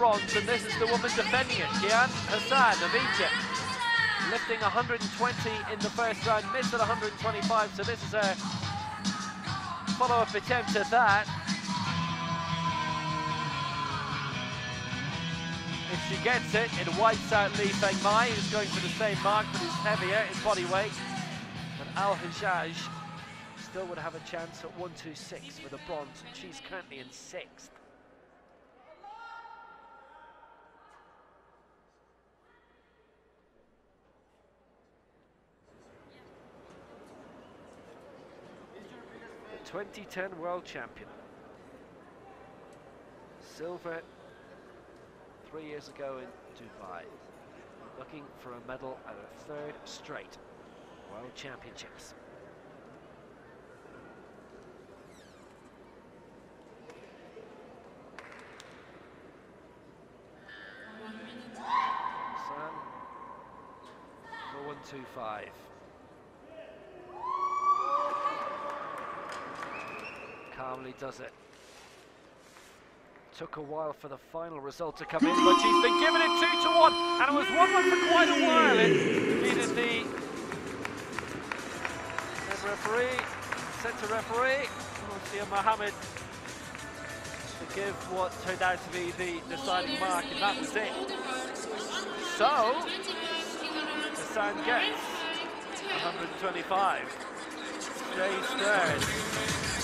bronze, and this is the woman defending it, Gehan Hassan of Egypt. Lifting 120 in the first round, missed at 125, so this is a follow-up attempt at that. If she gets it, it wipes out Li Feng Mai, who's going for the same mark, but is heavier in body weight. But Al Hajjaj still would have a chance at 126 for the bronze, and she's currently in sixth. 2010 world champion. Silver three years ago in Dubai. Looking for a medal at a third straight world championships. Sam, 4125. Calmly does it. Took a while for the final result to come in, but she's been given it two to one, and it was one one for quite a while. It defeated the head referee, centre referee, Lucia Mohammed, to give what turned out to be the deciding mark, and that was it. So, the Hassan gets 125, stays third.